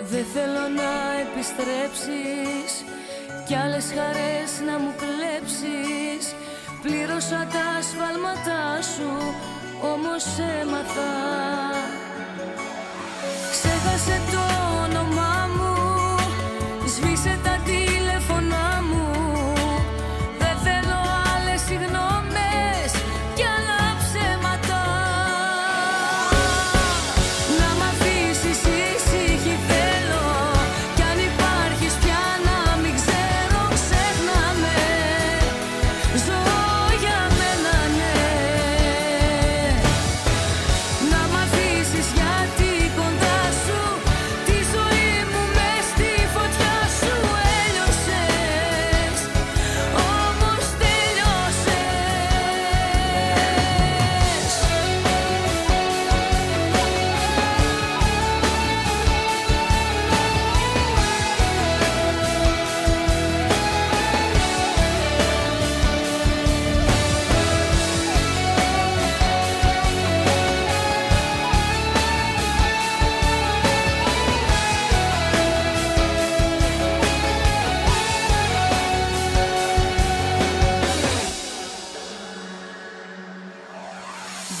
Δεν θέλω να επιστρέψεις. Κι άλλες χαρές να μου κλέψεις. Πλήρωσα τα σφάλματά σου Όμως έμαθα. Ξέχασε το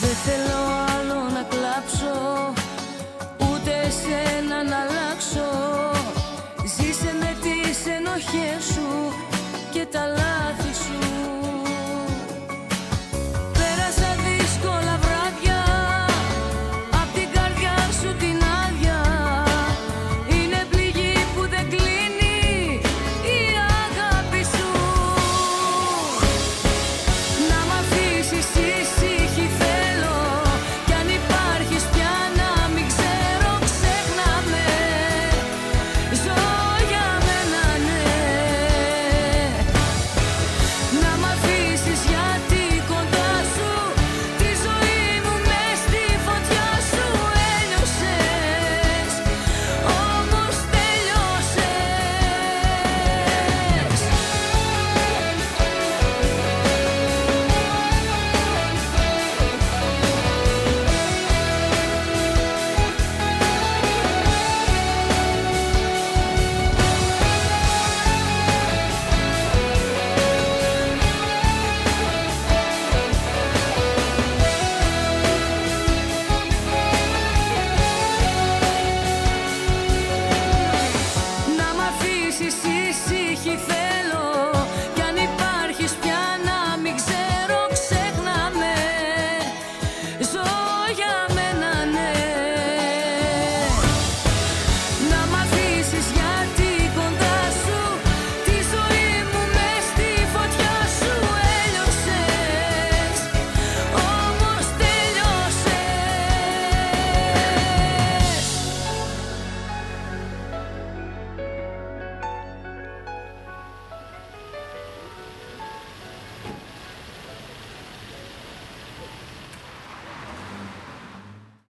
Δεν θέλω άλλο να κλάψω Ούτε εσένα να αλλάξω. Ζήσε με τις ενοχές σου Και τα λάθη